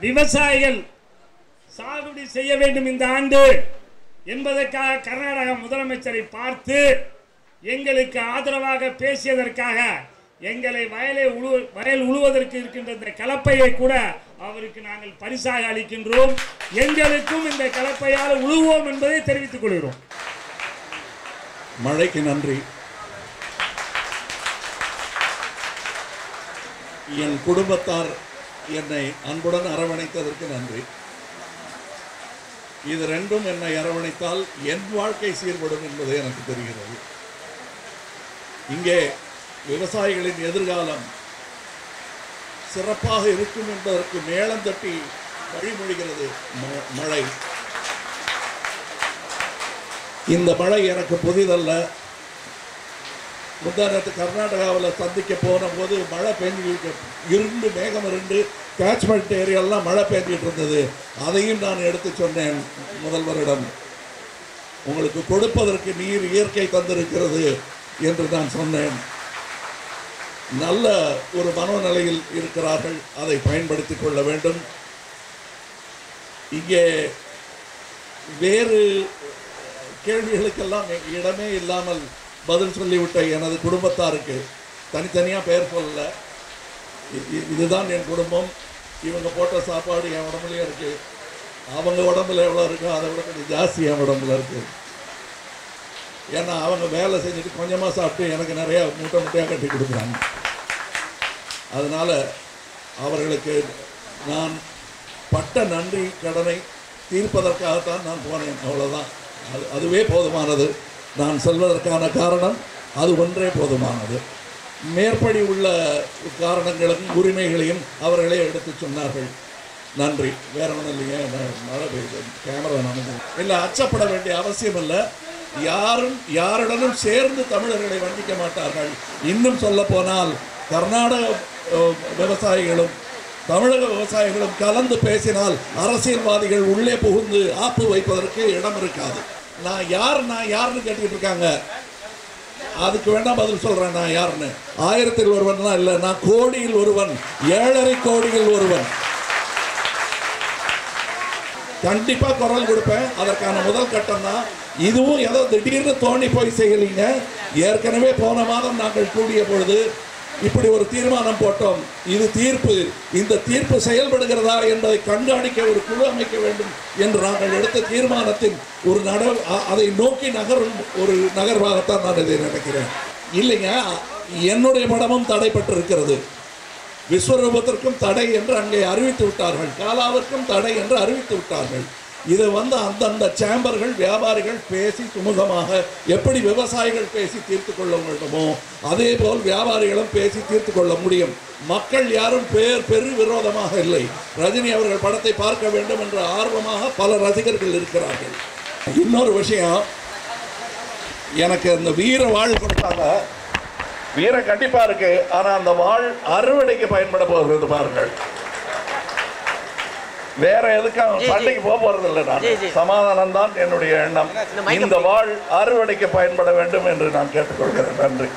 விவசாயிகள் சாகுபடி செய்ய வேண்டும் இந்த ஆண்டு என்பதற்காக கர்நாடக முதலமைச்சரை பார்த்து எங்களுக்கு ஆதரவாக பேசியதற்காக எங்களை வயலை உழு வயல் உழுவதற்கு இருக்கின்ற இந்த கலப்பையை கூட அவருக்கு நாங்கள் பரிசாக அளிக்கின்றோம். எங்களுக்கும் இந்த கலப்பையால் உழுவோம் என்பதை தெரிவித்துக் கொள்கிறோம். மழைக்கு நன்றி. என் குடும்பத்தார் என்னை அன்புடன் அரவணைத்ததற்கு நன்றி. இது ரெண்டும் என்னை அரவணைத்தால் என் வாழ்க்கை சீர்படும் என்பது எனக்கு தெரிகிறது. இங்கே விவசாயிகளின் எதிர்காலம் சிறப்பாக இருக்கும் என்பதற்கு மேளம் தட்டி வழிமொழிகிறது ம- மழை. இந்த மழை எனக்கு புதிதல்ல. முந்தானத்து கர்நாடகாவில் சந்திக்க போன போது மழை பெஞ்சிட்டு இருண்டு மேகம் இருண்டு கேட்ச்மெண்ட் ஏரியாலாம் மழை பெஞ்சிட்டு இருந்தது. அதையும் நான் எடுத்து சொன்னேன் முதல்வரிடம். உங்களுக்கு கொடுப்பதற்கு நீர் இயற்கை தந்திருக்கிறது என்று நான் சொன்னேன். நல்ல ஒரு மனோநிலையில் இருக்கிறார்கள். அதை பயன்படுத்திக் கொள்ள வேண்டும். இங்கே வேறு கேள்விகளுக்கெல்லாம் இடமே இல்லாமல் பதில் சொல்லிவிட்ட எனது குடும்பத்தாருக்கு தனித்தனியாக பெயர் சொல்லல. இதுதான் என் குடும்பம். இவங்க போட்ட சாப்பாடு என் உடம்புலையும் இருக்குது அவங்க உடம்புல எவ்வளோ இருக்கோ அதை விட கொஞ்சம் ஜாஸ்தி என் உடம்புல இருக்குது ஏன்னா அவங்க வேலை செஞ்சுட்டு கொஞ்சமாக சாப்பிட்டு எனக்கு நிறையா மூட்டை மூட்டையாக கட்டி கொடுக்குறாங்க. அதனால் அவர்களுக்கு நான் பட்ட நன்றி கடனை தீர்ப்பதற்காகத்தான் நான் போனேன். அவ்வளோதான் அது அதுவே போதுமானது. நான் சொல்வதற்கான காரணம் அது ஒன்றே போதுமானது. மேற்படி உள்ள காரணங்களையும் உரிமைகளையும் அவர்களே எடுத்து சொன்னார்கள். நன்றி. வேற ஒன்றும் இல்லைங்க மழை பெய்யுது கேமரா நமக்கு இல்லை அச்சப்பட வேண்டிய அவசியம் இல்லை. யாரும் யாருடனும் சேர்ந்து தமிழர்களை வண்டிக்க மாட்டார்கள். இன்னும் சொல்ல போனால் கர்நாடக விவசாயிகளும் தமிழக விவசாயிகளும் கலந்து பேசினால் அரசியல்வாதிகள் உள்ளே புகுந்து ஆப்பு வைப்பதற்கு இடம் இருக்காது. நான் யார் நான் யாருன்னு கேட்டுக்கிட்டு இருக்காங்க. அதுக்கு வேண்டாம் பதில் சொல்றேன் நான் யாருன்னு. ஆயிரத்தில் ஒருவன்லாம் இல்லை நான் கோடியில் ஒருவன் ஏழரை கோடியில் ஒருவன். கண்டிப்பா குரல் கொடுப்பேன். அதற்கான முதல் கட்டம் தான் இதுவும் ஏதோ திடீர்னு தோணி போய் செய்யலீங்க. ஏற்கனவே போன மாதம் நாங்கள் கூடிய பொழுது இப்படி ஒரு தீர்மானம் போட்டோம். இது தீர்ப்பு. இந்த தீர்ப்பு செயல்படுகிறதா என்பதை கண்காணிக்க ஒரு குழு அமைக்க வேண்டும் என்று நாங்கள் எடுத்த தீர்மானத்தின் ஒரு நட அதை நோக்கி நகரும் ஒரு நகர்வாகத்தான் நான் இதை நினைக்கிறேன். இல்லைங்க என்னுடைய படமும் தடைப்பட்டிருக்கிறது. விஸ்வரூபத்திற்கும் தடை என்று அங்கே அறிவித்து விட்டார்கள். காலாவிற்கும் தடை என்று அறிவித்து விட்டார்கள். இதை வந்து அந்தந்த சேம்பர்கள் வியாபாரிகள் பேசி சுமூகமாக எப்படி விவசாயிகள் பேசி தீர்த்து கொள்ள வேண்டுமோ அதே போல் வியாபாரிகளும் பேசி தீர்த்து கொள்ள முடியும். மக்கள் யாரும் பேர் பெரு விரோதமாக இல்லை. ரஜினி அவர்கள் படத்தை பார்க்க வேண்டும் என்ற ஆர்வமாக பல ரசிகர்கள் இருக்கிறார்கள். இன்னொரு விஷயம் எனக்கு அந்த வீர வாழ் கொடுத்தாங்க. வீரம் கண்டிப்பா இருக்கு. ஆனால் அந்த வாழ் அறுவடைக்கு பயன்பட போகிறது பாருங்கள். வேற எதுக்கும். சண்டைக்கு போக போறது இல்லை நான். சமாதானம் தான் என்னுடைய எண்ணம் இந்த வாழ் அறுவடைக்கு பயன்பட வேண்டும் என்று நான் கேட்டுக்கொள்கிறேன் நன்றி